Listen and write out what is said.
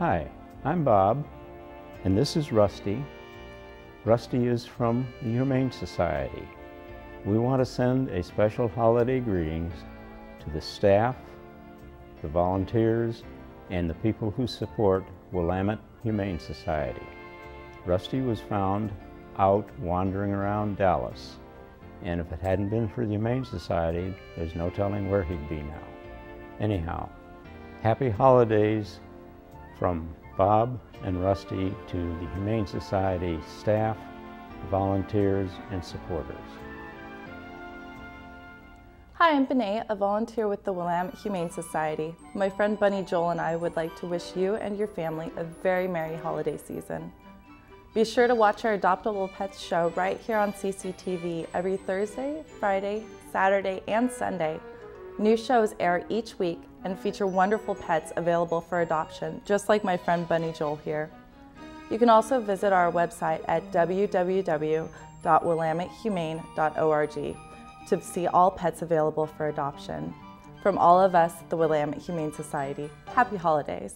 Hi, I'm Bob, and this is Rusty. Rusty is from the Humane Society. We want to send a special holiday greetings to the staff, the volunteers, and the people who support Willamette Humane Society. Rusty was found out wandering around Dallas, and if it hadn't been for the Humane Society, there's no telling where he'd be now. Anyhow, happy holidays from Bob and Rusty to the Humane Society staff, volunteers, and supporters. Hi, I'm Benet, a volunteer with the Willamette Humane Society. My friend Bunny Joel and I would like to wish you and your family a very merry holiday season. Be sure to watch our Adoptable Pets show right here on CCTV every Thursday, Friday, Saturday, and Sunday. New shows air each week and feature wonderful pets available for adoption, just like my friend Bunny Joel here. You can also visit our website at www.willamettehumane.org to see all pets available for adoption. From all of us at the Willamette Humane Society, happy holidays.